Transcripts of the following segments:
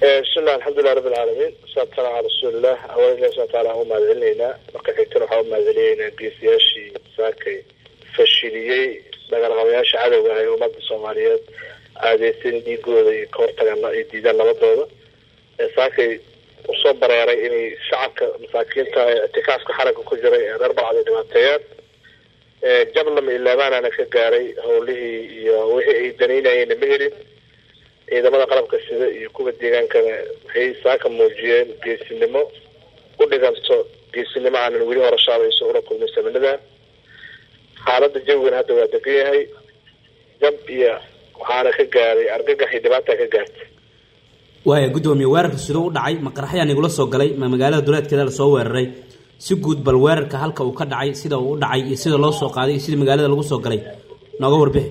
bismillah alxamdulilah rabbi alcaalamiin wasalaatu salaam calaa rasuulilah awal ilahi subana taala aan u mahad marka xigtana waxaan u mahad celinaynaa geesiyaashii saakay fashiliyey dagaalqabayaasha cadowga ah ee ummadda soomaaliyeed aadeysay dhiigooda iyo ka hortagaan ay diidaan nabadooda. Saakay u soo bareeray inay shacabka masaakiinta ee ictikaafka xaranka ku jiray ee reer balcad ay dhibaateeyaan jablama ilaabaanana ka gaaray howlihii iyo wixii ay danaynayeenna ma helin ciidamada qalabka sida iyo kuwa deegaankana waxay saaka muujiyeen geesinimo. U dhiganto geesinimo aanan weli hore shaabayso ula kulmin sabanada xaalada jawigana hadda waa degan yahay. Jab waxaana ka gaaray argagax iyo dhibaata ka gaartay. Waaya guddoomiye weerarka siduu u dhacay ma qaraxyaa nigula soo galay ma magaalada duleedkeeda la soo weeraray? Si guud bal weerarka halka uu ka dhacay sida uu u dhacay iyo sida loo soo qaaday iyo sida magaalada lagu soo galay nooga warbixi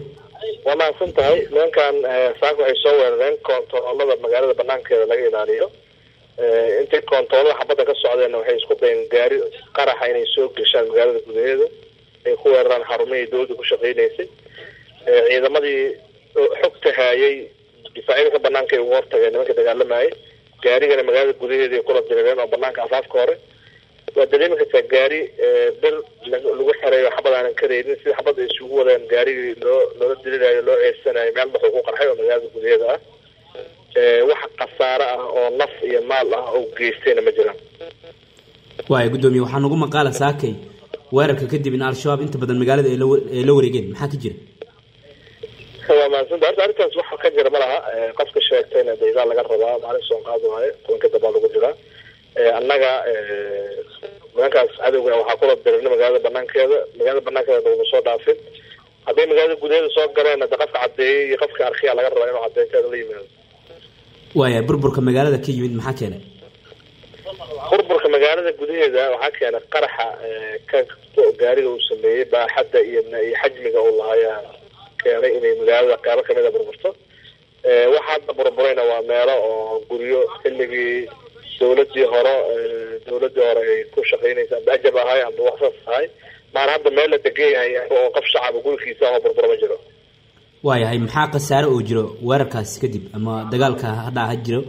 waa mahadsan tahay nimankan saaka waxay soo weerareen koontaroolada magaalada banaankeeda laga ilaaliyo. Intay koontaroolada xabadda ka socdeenna waxay isku dayeen gaari qaraxa inay soo geshaan magaalada gudaheeda. Ay ku weeraraan xarumihii dawladda ku shaqeynaysay ciidamadii xogta haayay difaacyada ka banaanka ay ugu hortageen nimanka dagaalamayay gaarigana magaalada gudaheeda ay kula dirireen oo banaanka afaafka hore waa dareemi kartaa gaari bil lagu xereeyo xabad aanan karaynin sida xabad ay isugu wadeen gaarigii loo loola dirirayo loo ceersanayo meel baxuu ku qarxay oo magaalada gudaheeda ah. Wax khasaare ah oo naf iyo maal ah oo geystayna ma jiraan. Waaya guddoomiye waxaa nagu maqaala saakay. Weerarka kadib in al-shabaab inta badan magaalada ay la wareegeen. Maxaa ka jira? Waa mahadsanta horta arrintaas waxa ka jira ma laha. Qofka sheegtayna daydaa laga rabaa maalin soon qaadi waayo kulanka dambaa lagu jiraa annaga nimankaas cadowga waxaa kula dirirna magaalada banaankeeda magaalada banaankeeda laguma soo dhaafin. Hadday magaalada gudaheeda soo galeen hade qofka caddeeyey iyo qofka arkiya laga rabaa inuu caddeynteeda la yimaado. Waaya burburka magaalada ka yimid maxaa keenay? Burburka magaalada gudaheeda waxaa keenay qaraxa ka gaariga uu sameeyey baaxadda iyo iyo xajmiga uu lahaaya keenay inay magaalada ka mid a burburto. Waxa hadda burburayna waa meelo oo guryo xilligii dawladii hore dawladii hore ay ku shaqeynaysa amba ajab ahay amba waxsaas ahay maana hadda meel la degan yahay oo qof shacaba gurikiisa oo burbura ma jiro. Waayahay maxaa khasaare oo jiro weerarkaasi kadib? Ama dagaalka hadhaa ha jiro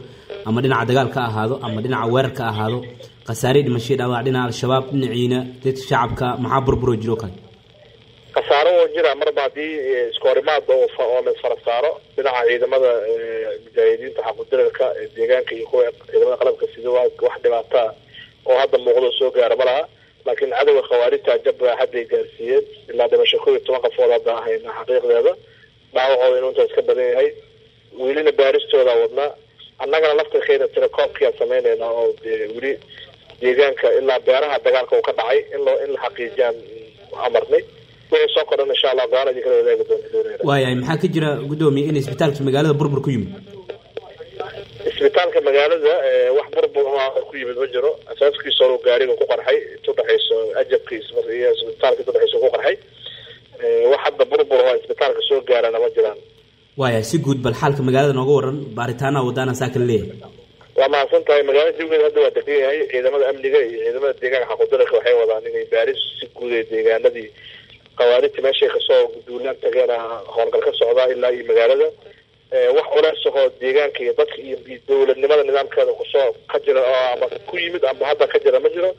ama dhinaca dagaal ka ahaado ama dhinaca weerar ka ahaado? Khasaare dhimashay dhaawac dhinaca al-shabaab dhinaciina dadka shacabka maxaa burburoo jiro kale khasaaro oo jira marba haddii iskoorimaad oo la isfara saaro dhinaca ciidamada mujaahidiinta xaqudirarka deegaanka iyo kuwa ciidamada qalabka sida wax dhibaataa oo hadda muuqdo soo gaara ma laha laakiin cadowga khawaarijta jabba hadday gaarsiiyeen ilaa dhimasho kow iyo toban qafood hadda ahayna xaqiiqdeeda dhaawacooda inuu intaas ka badan yahay. Welina baaristooda wadnaa annagana laftirkeena tirakoobkiaan samaynayna oo weli deegaanka ilaa beeraha dagaalka uu ka dhacay in loo in la xaqiijiyaan amarnay. Wixii soo kordhan insha allah gaala idin kala wadaagi doonta waayahay maxaa ka jira guddoomiye in isbitaalka magaalada burbur ku yimid isbitaalka magaalada wax burbur ku yimid ma jiro. Asaaskiisa hore gaariga ku qarxay intu dhexayso iyo isbitaalka intu dhexayso ku qarxay wax hadda burbur oo isbitaalka soo gaarana ma jiraan. Waaya si guud bal xaalka magaalada nooga waran baaritaanaha wadaana saa kala leeyahay. Waa mahadsan tahay magaalada jawigeeda hadda waa degan yahay ciidamada amniga iyo ciidamada deegaanka xaqudaraka waxay wadaan inay baaris si guud ee deegaanadii khawaarijta meeshay ka soo duulaan tageena howlgal ka socdaa ilaa iyo magaalada wax culeys ahoo deegaanka iyo dadka iyo dowladnimada nidaamkeeda ku soo ka jira oo ama ku yimid amba hadda ka jira ma jiro.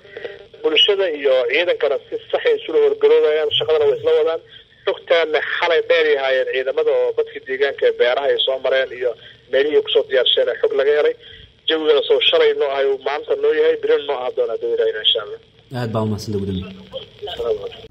Bulshada iyo ciidankana si saxay isula horgaroodayaan shaqadana way isla wadaan. Xogtaana xalay dheer yahaayeen ciidamada oo dadka deegaanka ee beeraha ay soo mareen iyo meelihii ku soo diyaarsheen xog laga helay jawigana soo shalay noo ahay maanta noo yahay birin noo aha doona haduu ilaahina insha allah. Aad baa umahadsanta gudoomiye